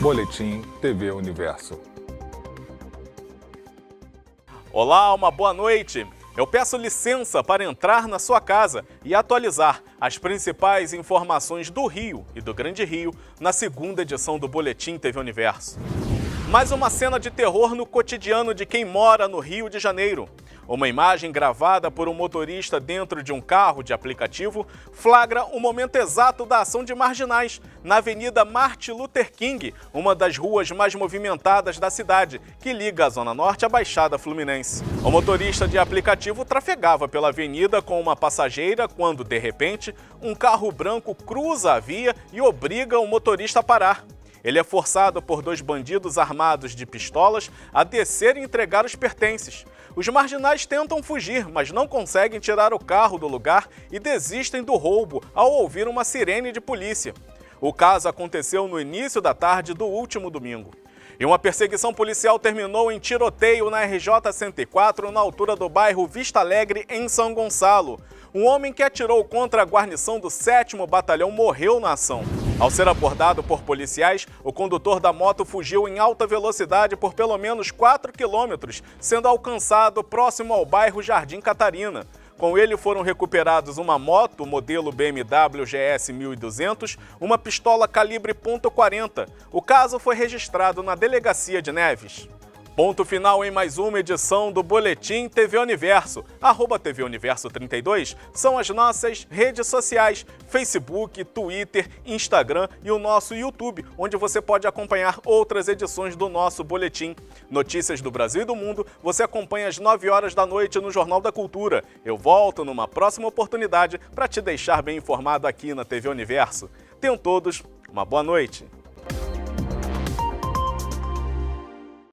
Boletim TV Universo. Olá, uma boa noite. Eu peço licença para entrar na sua casa e atualizar as principais informações do Rio e do Grande Rio na segunda edição do Boletim TV Universo. Mais uma cena de terror no cotidiano de quem mora no Rio de Janeiro. Uma imagem gravada por um motorista dentro de um carro de aplicativo flagra o momento exato da ação de marginais na Avenida Martin Luther King, uma das ruas mais movimentadas da cidade, que liga a Zona Norte à Baixada Fluminense. O motorista de aplicativo trafegava pela avenida com uma passageira quando, de repente, um carro branco cruza a via e obriga o motorista a parar. Ele é forçado por dois bandidos armados de pistolas a descer e entregar os pertences. Os marginais tentam fugir, mas não conseguem tirar o carro do lugar e desistem do roubo ao ouvir uma sirene de polícia. O caso aconteceu no início da tarde do último domingo. E uma perseguição policial terminou em tiroteio na RJ 104, na altura do bairro Vista Alegre, em São Gonçalo. Um homem que atirou contra a guarnição do 7 Batalhão morreu na ação. Ao ser abordado por policiais, o condutor da moto fugiu em alta velocidade por pelo menos 4 quilômetros, sendo alcançado próximo ao bairro Jardim Catarina. Com ele foram recuperados uma moto modelo BMW GS 1200, uma pistola calibre .40. O caso foi registrado na delegacia de Neves. Ponto final em mais uma edição do Boletim TV Universo. Arroba TV Universo 32 são as nossas redes sociais, Facebook, Twitter, Instagram e o nosso YouTube, onde você pode acompanhar outras edições do nosso boletim. Notícias do Brasil e do mundo você acompanha às 9 horas da noite no Jornal da Cultura. Eu volto numa próxima oportunidade para te deixar bem informado aqui na TV Universo. Tenham todos uma boa noite.